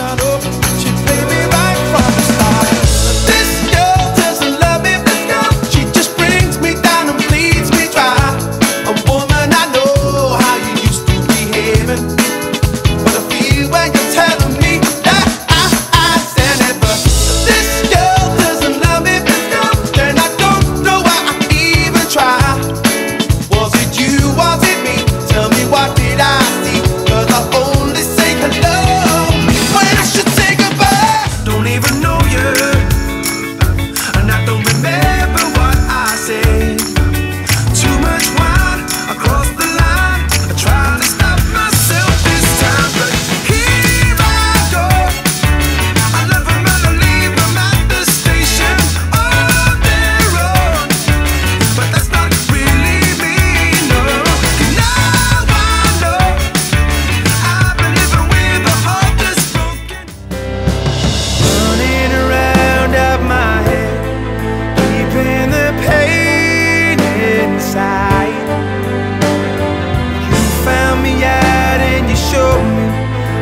not open.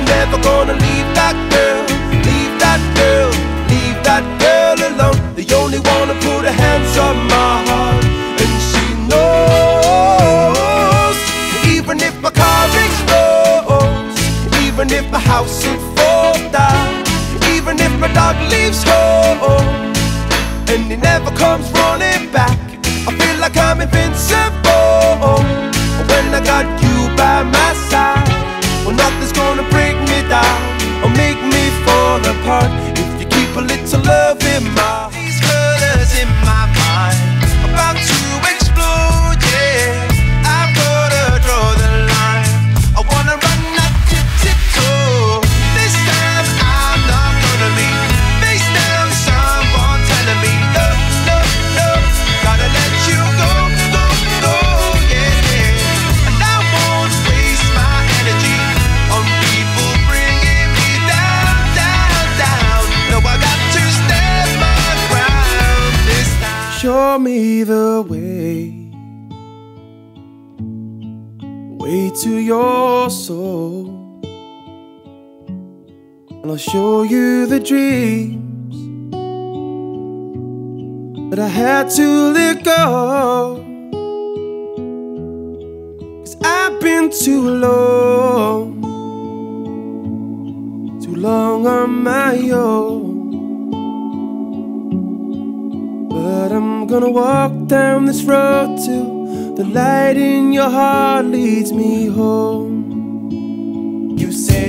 you're never gonna leave that girl, leave that girl, leave that girl alone. The only one to put her hands on my heart, and she knows. Even if my car explodes, even if my house it falls down, even if my dog leaves home, and he never comes running back, I feel like I'm invincible when I got you by my Show me the way. Way to your soul, and I'll show you the dreams that I had to let go. Cause I've been too long, too long on my own. gonna walk down this road till the light in your heart leads me home. You say